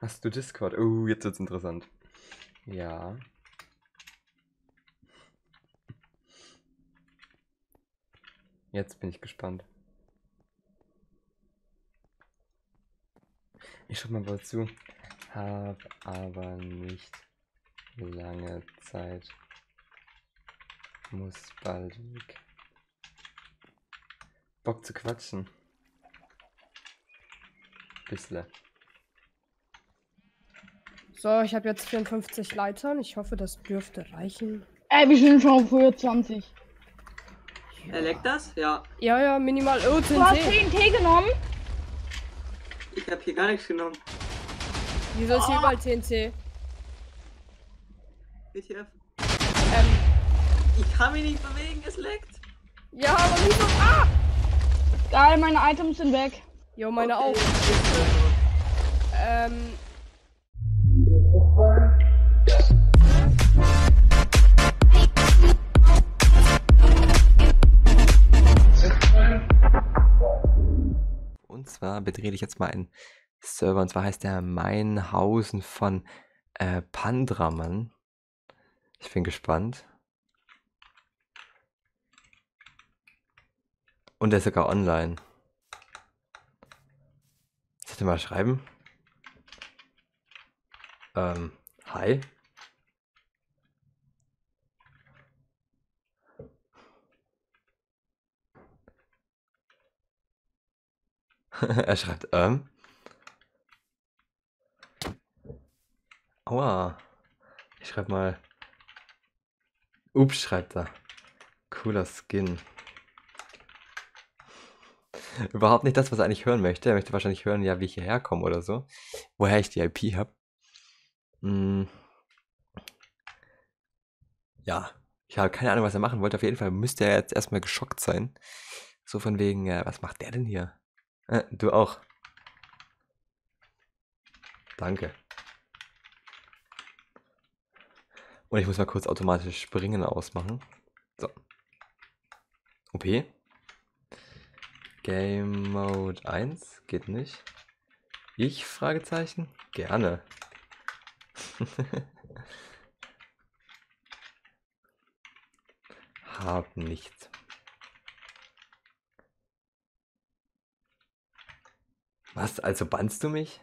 Hast du Discord? Oh, jetzt wird's interessant. Ja. Jetzt bin ich gespannt. Ich schreibe mal was zu. Hab aber nicht lange Zeit. Muss bald weg. Bock zu quatschen. Bissle. So, ich habe jetzt 54 Leitern. Ich hoffe, das dürfte reichen. Ey, wir sind schon auf Höhe 20. Er leckt das? Ja. Ja, ja, minimal. Oh, Du hast TNT. Genommen? Ich habe hier gar nichts genommen. Wieso ist hier überall TNT? WTF. Ähm, Ich kann mich nicht bewegen, es leckt. ja, aber wieso? Ah! Geil, meine Items sind weg. Jo, meine Okay. auch. Ähm, Zwar betrete ich jetzt mal einen Server, und zwar heißt der Meinhausen von äh, Pandramann. Ich bin gespannt. Und der ist sogar online. Soll ich mal schreiben? Ähm, hi. er schreibt, ähm. Aua. Ich schreib mal. Ups, schreibt er. Cooler Skin. Überhaupt nicht das, was er eigentlich hören möchte. Er möchte wahrscheinlich hören, ja, wie ich hierher komme oder so. Woher ich die IP habe. Hm. Ja. Ich habe keine Ahnung, was er machen wollte. Auf jeden Fall müsste er jetzt erstmal geschockt sein. So von wegen, äh, was macht der denn hier? Äh, du auch. Danke. Und ich muss mal kurz automatisch Springen ausmachen. So. OP. Game Mode 1 geht nicht. Ich? Fragezeichen? Gerne. Hab nichts. Was? Also bannst du mich?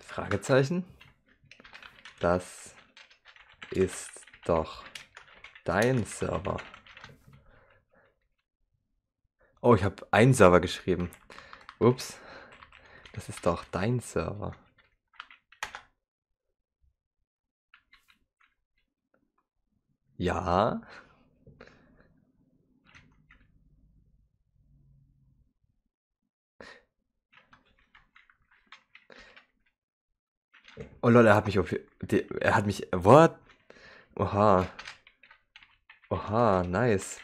Fragezeichen? Das ist doch dein Server. Oh, ich habe einen Server geschrieben. Ups. Das ist doch dein Server. Ja. Oh lol, er hat mich er hat mich, what? Oha. Oha, nice.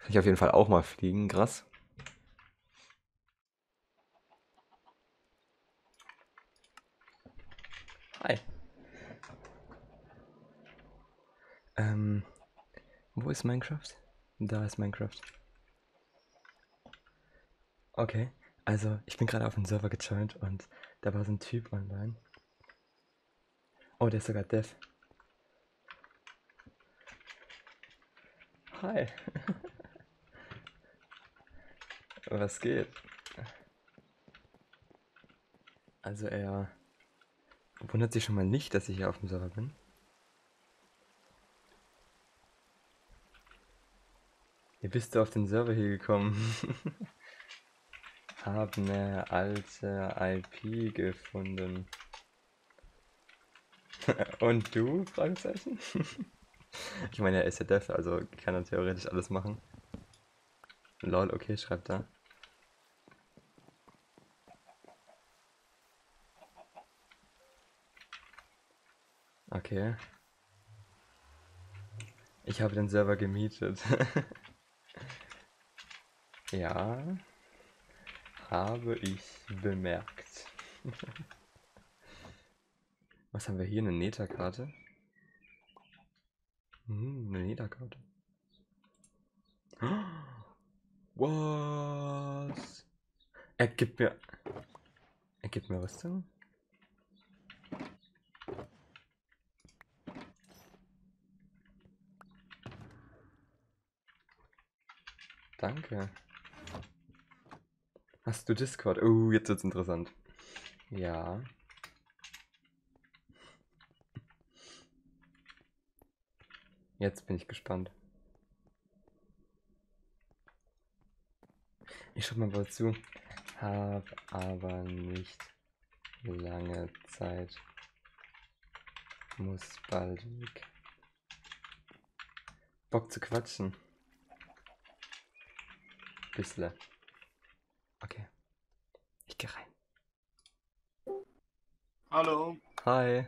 Kann ich auf jeden Fall auch mal fliegen, krass. Hi. Ähm, wo ist Minecraft? Da ist Minecraft. Okay, also ich bin gerade auf den Server gejoint und da war so ein Typ online. Oh, der ist sogar Dev. Hi. Was geht? Also er wundert sich schon mal nicht, dass ich hier auf dem Server bin. Wie bist du auf den Server hier gekommen? Hab ne alte IP gefunden. Und du? Fragezeichen? ich meine, er ist ja Dev, also kann er theoretisch alles machen. Lol, okay, schreibt er. Okay. Ich habe den Server gemietet. ja, habe ich bemerkt. Was haben wir hier? Eine Nether-Karte? Hm, eine Nether-Karte. Was? Er gibt mir. Er gibt mir Rüstung? Danke. Hast du Discord? Oh, jetzt wird's interessant. Ja. Jetzt bin ich gespannt. Ich schau mal was zu. Hab aber nicht lange Zeit. Muss bald weg. Bock zu quatschen. Bissle. Okay. Ich geh rein. Hallo. Hi.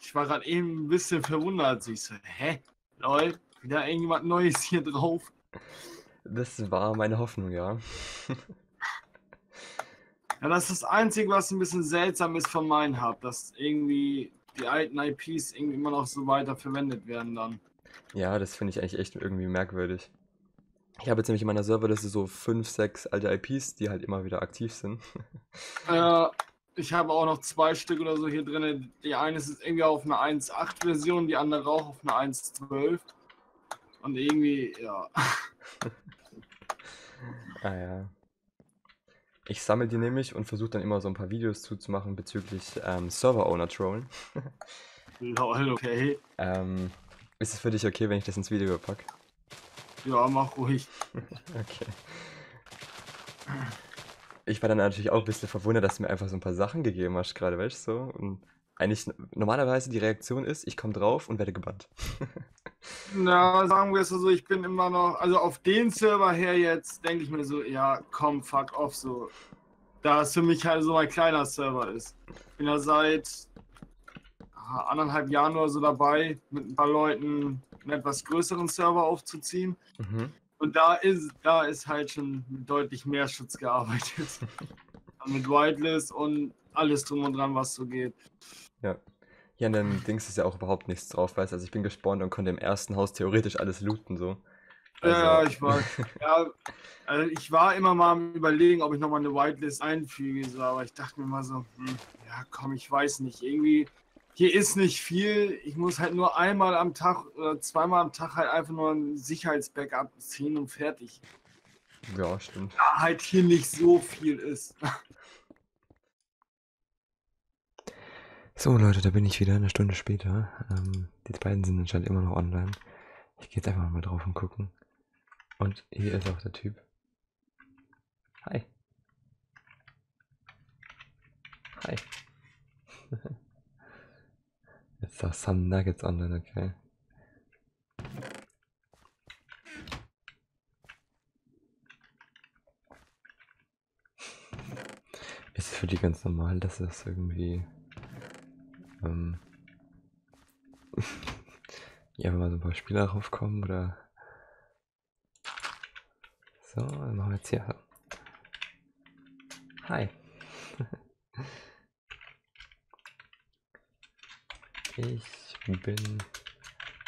Ich war gerade eben ein bisschen verwundert. Ich so, hä? Lol, wieder irgendjemand Neues hier drauf. Das war meine Hoffnung, ja. Ja, das ist das Einzige, was ein bisschen seltsam ist von meinen Hub, dass irgendwie die alten IPs irgendwie immer noch so weiter verwendet werden dann. Ja, das finde ich eigentlich echt irgendwie merkwürdig. Ich habe jetzt nämlich in meiner Serverliste so 5, 6 alte IPs, die halt immer wieder aktiv sind. Äh, ich habe auch noch zwei Stück oder so hier drin. Die eine ist irgendwie auf einer 1.8 Version, die andere auch auf einer 1.12. Und irgendwie, ja. Ah ja. Ich sammle die nämlich und versuche dann immer so ein paar Videos zuzumachen bezüglich ähm, Server-Owner-Trollen. Lol, okay. Ähm, ist es für dich okay, wenn ich das ins Video packe? Ja, mach ruhig. Okay. Ich war dann natürlich auch ein bisschen verwundert, dass du mir einfach so ein paar Sachen gegeben hast, gerade, weißt du, so. Und eigentlich normalerweise die Reaktion ist, ich komme drauf und werde gebannt. Na, sagen wir es so, ich bin immer noch, also auf den Server her jetzt, denke ich mir so, ja, komm, fuck off, so. Da es für mich halt so ein kleiner Server ist. Ich bin ja seit anderthalb Jahren oder so dabei, mit ein paar Leuten einen etwas größeren Server aufzuziehen. Mhm. Und da ist, da ist halt schon deutlich mehr Schutz gearbeitet. mit Whitelist und alles drum und dran, was so geht. Ja. Hier an den Dings ist ja auch überhaupt nichts drauf, weißt du? Also ich bin gespawnt und konnte im ersten Haus theoretisch alles looten, so. Ja, Also- ich war, ja, also ich war immer mal am überlegen, ob ich nochmal eine Whitelist einfüge, so, aber ich dachte mir mal so, hm, ja komm, ich weiß nicht, irgendwie, hier ist nicht viel, ich muss halt nur einmal am Tag oder zweimal am Tag halt einfach nur ein Sicherheitsbackup ziehen und fertig. Ja, stimmt. Da halt hier nicht so viel ist. So Leute, da bin ich wieder, eine Stunde später. Ähm, die beiden sind anscheinend immer noch online. Ich gehe jetzt einfach mal drauf und gucken. Und hier ist auch der Typ. Hi. Hi. Jetzt auch Some Nuggets online, okay. Ist für die ganz normal, dass das irgendwie ähm, ja, wenn mal so ein paar Spieler raufkommen oder so, dann machen wir jetzt hier. Hi. Ich bin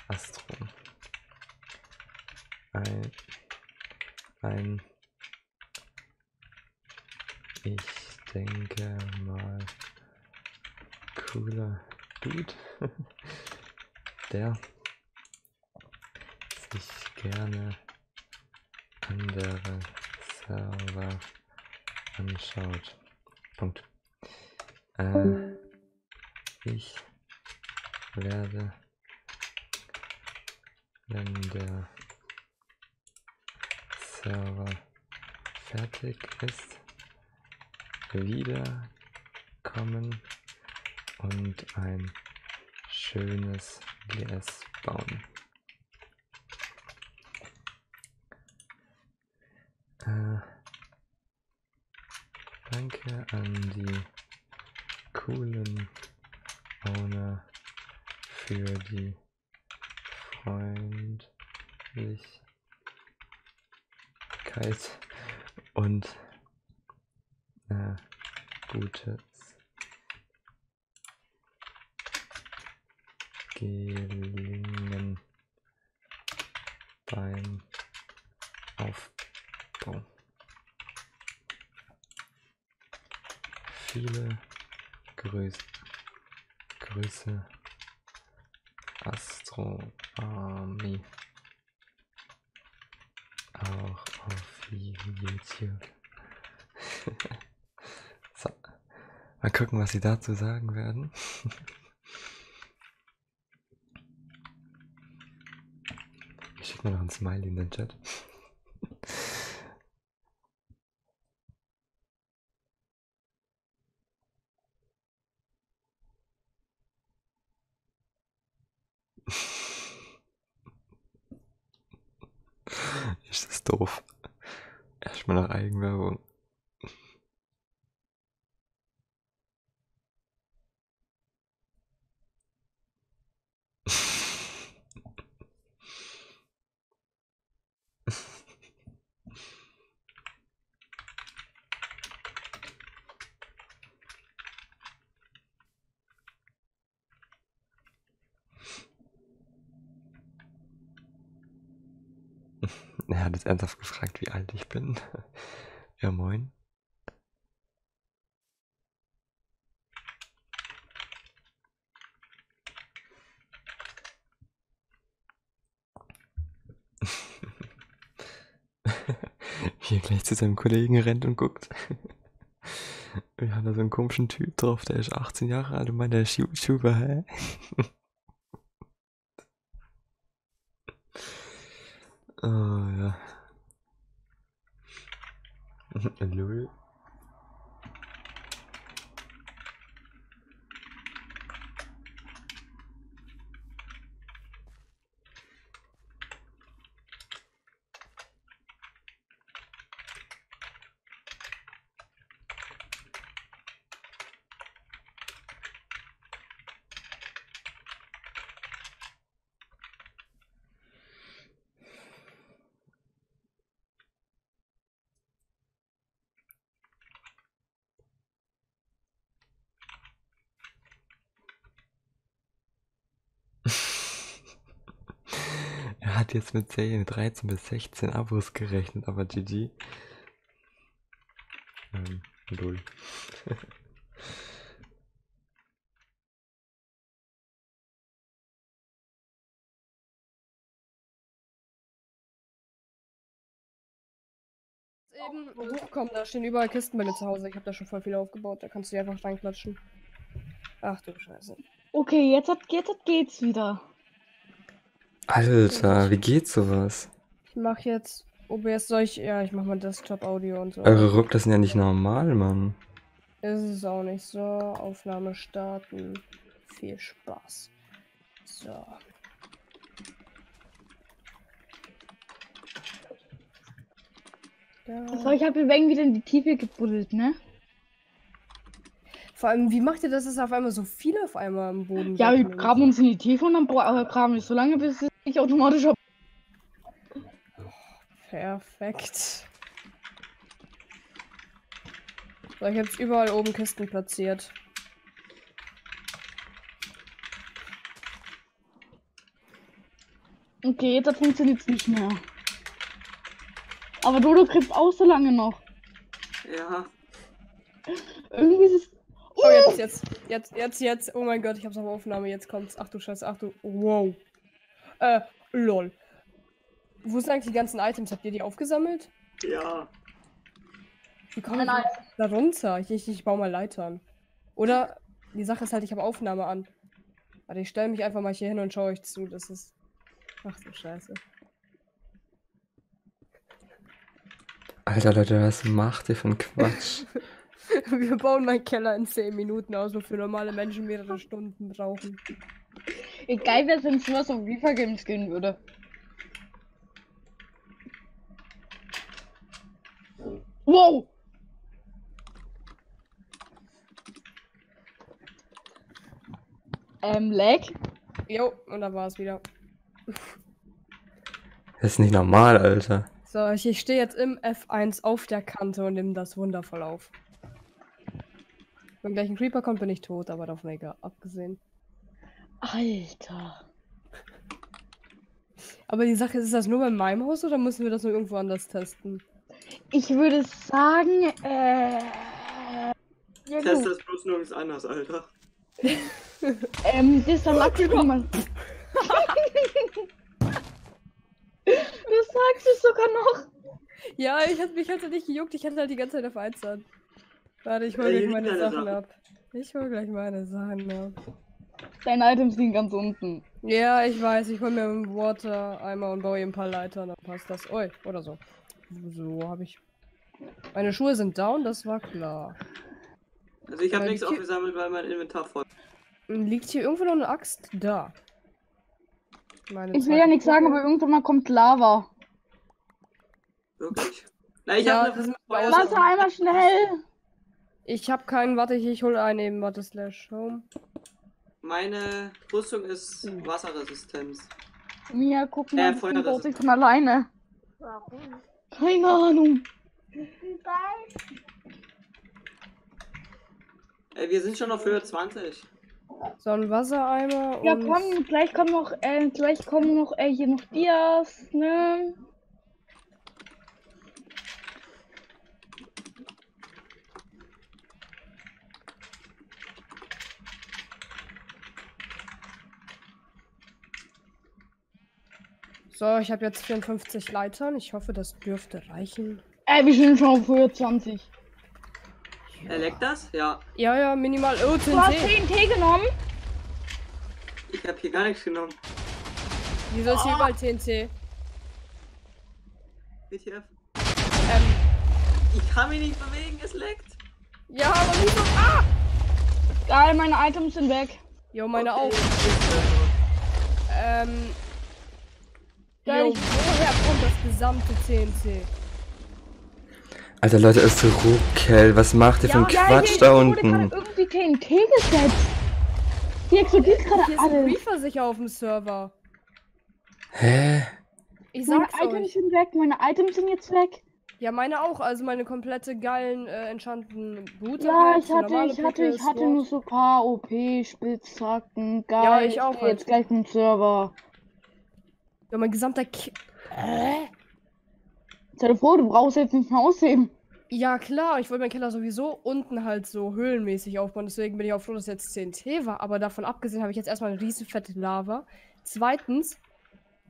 Astro. Ein, ein ich denke mal cooler Dude, der sich gerne andere Server anschaut. Punkt. Äh, ich werde, wenn der Server fertig ist, wiederkommen und ein schönes GS bauen. Äh, danke an die coolen Owner für die Freundlichkeit und äh, gutes Gelingen beim Aufbau. Viele Grüße. Grüße. Astronomie auch auf YouTube. so, mal gucken, was sie dazu sagen werden. Ich schicke mal noch ein Smiley in den Chat. Ist das doof? Erstmal nach Eigenwerbung. Er hat jetzt ernsthaft gefragt, wie alt ich bin. Ja, moin. Wie er gleich zu seinem Kollegen rennt und guckt. Wir haben da so einen komischen Typ drauf, der ist 18 Jahre alt und meint, der ist YouTuber, hä? Oh ja. Lul. Hat jetzt mit Serien 13 bis 16 Abos gerechnet, aber GG. Ähm, lol. Eben hochkommen, da stehen überall Kisten bei mir zu Hause. Ich habe da schon voll viel aufgebaut. Da kannst du die einfach reinklatschen. Ach du Scheiße. Okay, jetzt, hat, jetzt hat geht's wieder. Alter, wie geht sowas? Ich mache jetzt OBS soll ich. Ja, ich mache mal Desktop-Audio und so. Eure Ruck, das sind ja nicht normal, Mann. Ist es auch nicht so. Aufnahme starten. Viel Spaß. So. Da. ich habe wieder in die Tiefe gebuddelt, ne? Vor allem, wie macht ihr das, dass auf einmal so viele auf einmal am Boden Ja, wir graben uns in die Tiefe und dann graben wir so lange, bis nicht automatisch auf. Perfekt. So, ich habe jetzt überall oben Kisten platziert. Okay, jetzt funktioniert es nicht mehr. Aber Dodo kriegt auch so lange noch. Ja. Irgendwie ist es. Oh, jetzt, jetzt, jetzt, jetzt, jetzt. Oh mein Gott, ich hab's auf Aufnahme. Jetzt kommt's. Ach du Scheiße, ach du. Wow. Äh, lol. Wo sind eigentlich die ganzen Items? Habt ihr die aufgesammelt? Ja. Wie komme ich denn da runter? Ich, ich, ich baue mal Leitern. Oder die Sache ist halt, ich habe Aufnahme an. Warte, ich stelle mich einfach mal hier hin und schaue euch zu. Das ist. Ach du Scheiße. Alter, Leute, was macht ihr für ein Quatsch? Wir bauen meinen Keller in 10 Minuten aus, wofür normale Menschen mehrere Stunden brauchen. Egal, wer sonst was auf FIFA Games gehen würde. Wow! Ähm, Lag? Jo, und da war es wieder. Das ist nicht normal, Alter. So, ich, ich stehe jetzt im F1 auf der Kante und nehme das wundervoll auf. Wenn gleich ein Creeper kommt, bin ich tot, aber davon egal, abgesehen. Alter. Aber die Sache ist, ist das nur bei meinem Haus oder müssen wir das nur irgendwo anders testen? Ich würde sagen, äh. Ja, gut. das bloß nirgends anders, Alter. Ähm, das ist Lachs. man. Du sagst es sogar noch. Ja, ich hab mich halt nicht gejuckt, ich hatte halt die ganze Zeit auf 1 an. Warte, ich hol gleich meine Sachen. ab. Ich hol gleich meine Sachen ab. Deine Items liegen ganz unten. Ja, ich weiß, ich hol mir einen Water einmal und baue hier ein paar Leitern, dann passt das. Ui, oder so. So habe ich. Meine Schuhe sind down, das war klar. Also ich habe nichts aufgesammelt, weil mein Inventar voll. Liegt hier irgendwo noch eine Axt? Da. Meine Ich will ja nichts sagen, aber irgendwann mal kommt Lava. Wirklich. Na, ich Ja, eine Feuer- Warte einmal schnell. Ich habe keinen, warte, ich, ich hole einen eben, warte, slash home. Meine Rüstung ist Wasserresistenz. Mia, guck Äh, mal, das Feuerresist- baut sich von alleine. Warum? Keine Ahnung. Ey, wir sind schon auf Höhe 20. So ein Wassereimer Ja, und... komm, gleich kommen noch, äh, gleich kommen noch, äh, hier noch Dias, ne? So, ich habe jetzt 54 Leitern. Ich hoffe, das dürfte reichen. Äh, wir sind schon auf Höhe 20. Er leckt das? Ja. Ja, ja, minimal. Oh, Du hast TNT. TNT genommen? Ich habe hier gar nichts genommen. Wieso ist hier überall TNT? WTF. Ähm, Ich kann mich nicht bewegen, es leckt. ja, aber nicht so. Ah! Geil, meine Items sind weg. Jo, meine Okay. auch. Ähm. Geil, ich- woher kommt das gesamte TNT? Alter Leute, ist so Ruckel. Was macht ihr für einen Quatsch hier da unten? irgendwie TNT gesetzt. Hier explodiert Hier gerade ist ein alles. Reaper sicher auf dem Server. Hä? Meine Ich sag's Items euch. sind weg, meine Items sind jetzt weg. Ja, meine auch. Also meine komplette geilen, äh, enchanten Boote. Ja, halt, ich hatte, ich hatte, ich hatte nur so ein paar OP-Spitzhacken. Geil. Ja, ich auch Jetzt halt. gleich zum Server. Ja, mein gesamter Ki äh? Dir vor, du brauchst jetzt nicht mehr ausheben. Ja, klar, ich wollte meinen Keller sowieso unten halt so höhlenmäßig aufbauen, deswegen bin ich auch froh, dass jetzt TNT war. Aber davon abgesehen habe ich jetzt erstmal eine riesen fette Lava. Zweitens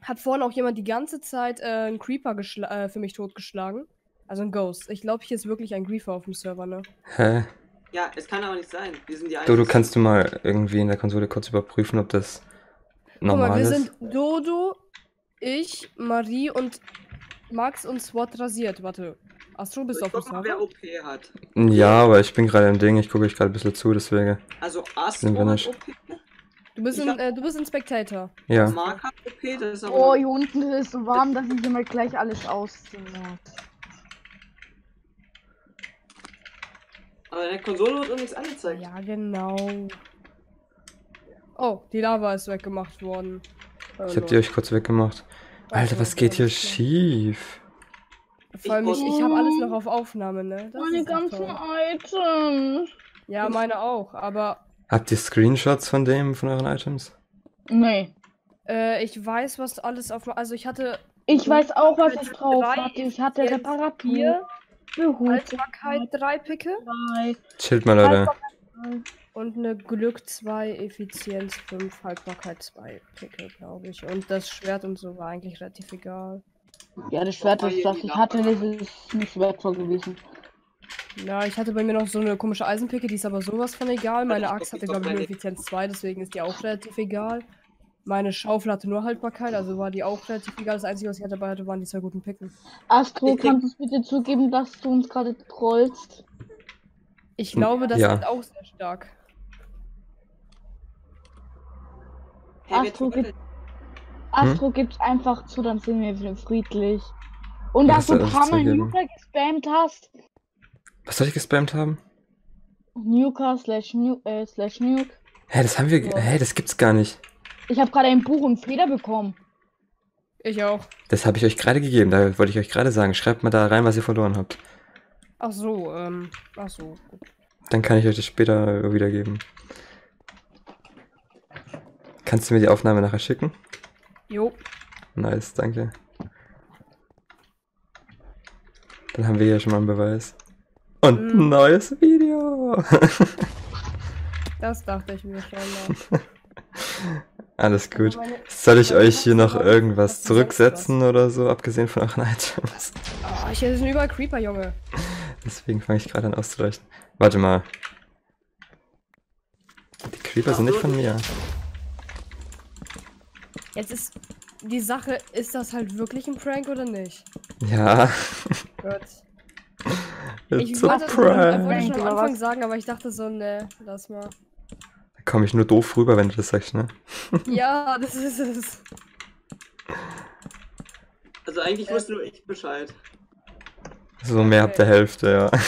hat vorhin auch jemand die ganze Zeit äh, einen Creeper äh, für mich totgeschlagen. Also ein Ghost. Ich glaube, hier ist wirklich ein Griefer auf dem Server, ne? Hä? Ja, es kann aber nicht sein. Wir sind die Dodo, Einzigen. kannst du mal irgendwie in der Konsole kurz überprüfen, ob das Guck mal, normal wir ist? sind Dodo, ich, Marie und Max und SWAT rasiert. Warte. Astro, bist du auf dem wer? OP hat. Ja, aber ich bin gerade im Ding, ich gucke euch gerade ein bisschen zu, deswegen. Also Astro hat. OP. Du bist, ein, hab- äh, du bist ein Spectator. Ja. Mark hat OP, das ist aber. Oh, hier unten ist es so warm, dass ich immer gleich alles ausziehen muss. aber der Konsole wird uns nichts angezeigt. Ja, genau. Oh, die Lava ist weggemacht worden. Ich hab die euch kurz weggemacht. Alter, was geht hier schief? Vor allem, ich, ich habe alles noch auf Aufnahme, ne? Das Meine ganzen. Items. Ja, meine auch, aber Habt ihr Screenshots von dem, von euren Items? Nee. äh, ich weiß, was alles auf. Also, ich hatte Ich weiß auch, was ich Drei, drauf hatte. Ich hatte Reparatur. Behutsamkeit. 3 Picke Chillt mal, Leute. Und eine Glück 2, Effizienz 5, Haltbarkeit 2 Picke, glaube ich. Und das Schwert und so war eigentlich relativ egal. Ja, das Schwert, das, das ich hatte, das ist nicht wertvoll gewesen. Ja, ich hatte bei mir noch so eine komische Eisenpicke, die ist aber sowas von egal. Meine Axt hatte, glaube ich, nur Effizienz 2, deswegen ist die auch relativ egal. Meine Schaufel hatte nur Haltbarkeit, also war die auch relativ egal. Das Einzige, was ich dabei hatte, waren die zwei guten Picken. Astro, kannst du es bitte zugeben, dass du uns gerade trollst? Ich glaube, das Ja. ist auch sehr stark. Hey, Astro, tut gib, Astro gibt's einfach zu, dann sind wir wieder friedlich. Und dass du ein paar Mal. Nuka gespammt hast. Was soll ich gespammt haben? Nuka slash, nu äh, slash Nuke. Hä, das haben wir. Ja. Hä, das gibt's gar nicht. Ich habe gerade ein Buch und Feder bekommen. Ich auch. Das habe ich euch gerade gegeben. Da wollte ich euch gerade sagen. Schreibt mal da rein, was ihr verloren habt. Ach so, ähm, ach so. Dann kann ich euch das später wiedergeben. Kannst du mir die Aufnahme nachher schicken? Jo, Nice, danke. Dann haben wir ja schon mal einen Beweis. Und ein Mhm. neues Video. Das dachte ich mir schon. Noch. Alles gut. Soll ich euch hier noch irgendwas zurücksetzen oder so, abgesehen von euren Items? Ah, hier sind überall Creeper, Junge. Deswegen fange ich gerade an auszuleuchten. Warte mal. Die Creeper sind nicht von mir. Jetzt ist die Sache, ist das halt wirklich ein Prank oder nicht? Ja, Gut. Ich it's wollte ich prank. wollte schon am Anfang sagen, aber ich dachte so, ne, lass mal. Da komme ich nur doof rüber, wenn du das sagst, ne? Ja, das ist es. Also eigentlich wusste nur ich Bescheid. So mehr ab der Hälfte, ja.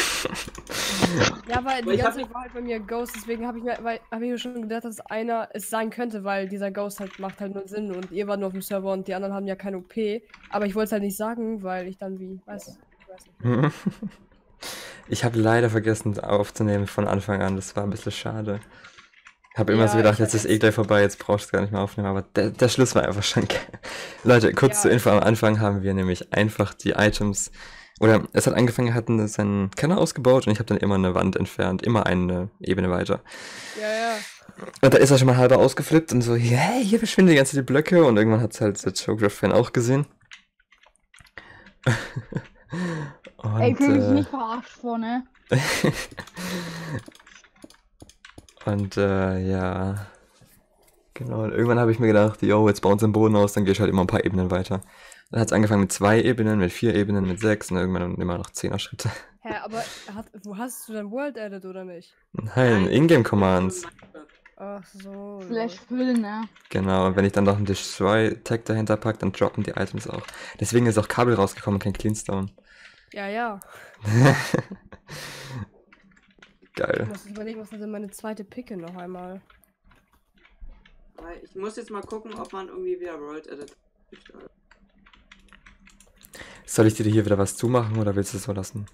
Ja, weil die ich ganze Zeit war halt bei mir Ghost, deswegen habe ich mir, weil, hab ich mir schon gedacht, dass einer es sein könnte, weil dieser Ghost halt macht halt nur Sinn und ihr wart nur auf dem Server und die anderen haben ja keine OP. Aber ich wollte es halt nicht sagen, weil ich dann wie, weiß, ich weiß nicht. Ich habe leider vergessen aufzunehmen von Anfang an. Das war ein bisschen schade. Habe immer Ja, so gedacht, ich jetzt ist eh gleich vorbei, jetzt brauchst du es gar nicht mehr aufnehmen. Aber der, der Schluss war einfach schon geil. Leute, kurz Ja. zur Info. Am Anfang haben wir nämlich einfach die Items. Oder es hat angefangen, hatten seinen Keller ausgebaut und ich habe dann immer eine Wand entfernt. Immer eine Ebene weiter. Ja, ja. Und da ist er schon mal halber ausgeflippt und so, hey, hier verschwinden die ganze die Blöcke. Und irgendwann hat es halt der Geograph-Fan auch gesehen. und, Ey, ich fühle mich äh, nicht verarscht vor, ne? Und äh, ja. Genau, und irgendwann habe ich mir gedacht, yo, jetzt bauen sie den Boden aus, dann gehe ich halt immer ein paar Ebenen weiter. Dann hat es angefangen mit zwei Ebenen, mit vier Ebenen, mit sechs und irgendwann immer noch zehner Schritte. Hä, aber hat, wo hast du dein World Edit oder nicht? Nein, Ingame Commands. Ach so. Slash füllen, ne? Genau, und wenn ich dann noch einen Destroy-Tag dahinter packe, dann droppen die Items auch. Deswegen ist auch Kabel rausgekommen, kein Cleanstone. Ja, ja. Geil. Ich muss überlegen, was ist denn meine zweite Picke noch einmal? Ich muss jetzt mal gucken, ob man irgendwie wieder World Edit. Soll ich dir hier wieder was zumachen oder willst du es so lassen?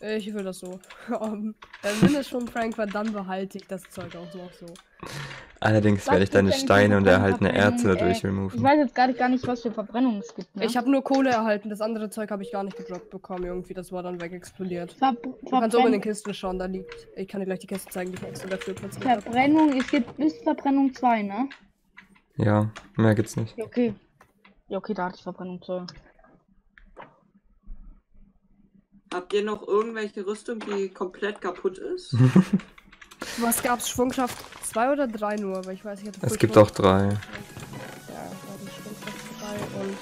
Ich will das so. Um, wenn es schon Prank war, dann behalte ich das Zeug auch noch so. Allerdings Was werde ich deine Steine und erhaltene Erze dadurch äh, removen. Ich weiß jetzt gar nicht, gar nicht, was für Verbrennung es gibt, ne? Ich habe nur Kohle erhalten, das andere Zeug habe ich gar nicht gedroppt bekommen. Irgendwie, das war dann wegexplodiert. Ver Du kannst oben in den Kisten schauen, da liegt. Ich kann dir gleich die Kiste zeigen, die ich extra dafür platziert habe. Verbrennung, es gibt bis Verbrennung 2, ne? Ja, mehr gibt's nicht. Okay. Ja, okay, da hatte ich Verbrennung 2. Habt ihr noch irgendwelche Rüstung, die komplett kaputt ist? Was gab's? Schwungschaft 2 oder 3 nur? Weil ich weiß, ich hatte Es gibt auch drei. Ja, war die Schwungschaft 3 und